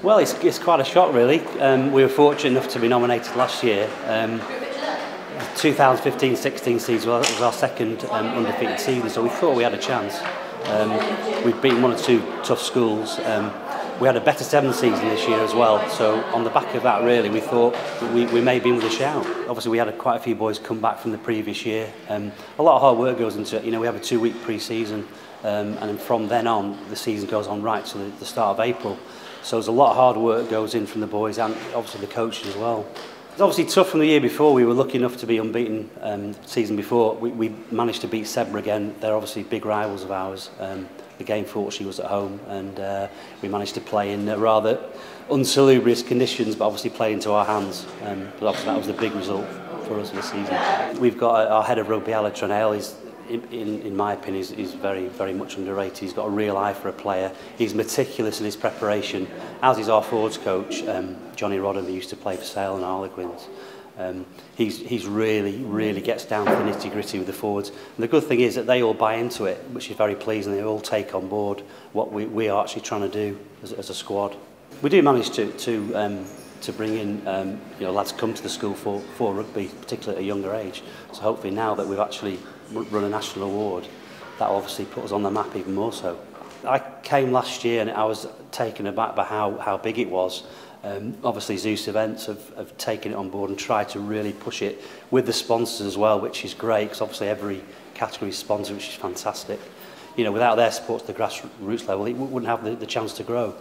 Well, it's, it's quite a shock, really. Um, we were fortunate enough to be nominated last year. Um, 2015-16 season was our second um, undefeated season, so we thought we had a chance. Um, we'd beaten one or two tough schools, um, We had a better seven season this year as well, so on the back of that, really, we thought we, we may be in with a shout. Obviously, we had a, quite a few boys come back from the previous year. Um, a lot of hard work goes into it. You know, we have a two-week pre-season, um, and from then on, the season goes on right to the, the start of April. So there's a lot of hard work goes in from the boys and obviously the coach as well. It's obviously tough from the year before. We were lucky enough to be unbeaten um, season before. We, we managed to beat Sebra again. They're obviously big rivals of ours. Um, The game she was at home and uh, we managed to play in uh, rather unsalubrious conditions but obviously play into our hands. Um, but obviously that was the big result for us this season. We've got uh, our head of rugby, Alec Tranale, is in, in, in my opinion, is, is very, very much underrated. He's got a real eye for a player. He's meticulous in his preparation, as is our forwards coach, um, Johnny Rodham, who used to play for Sale and Harlequins. Um, he's, he's really, really gets down to the nitty gritty with the forwards. And the good thing is that they all buy into it, which is very pleasing. They all take on board what we, we are actually trying to do as, as a squad. We do manage to, to, um, to bring in um, you know, lads come to the school for, for rugby, particularly at a younger age. So hopefully now that we've actually run a national award, that obviously put us on the map even more so. I came last year and I was taken aback by how, how big it was. Um, obviously, Zeus Events have, have taken it on board and tried to really push it with the sponsors as well, which is great because obviously every category is sponsored, which is fantastic. You know, without their support at the grassroots level, it wouldn't have the, the chance to grow.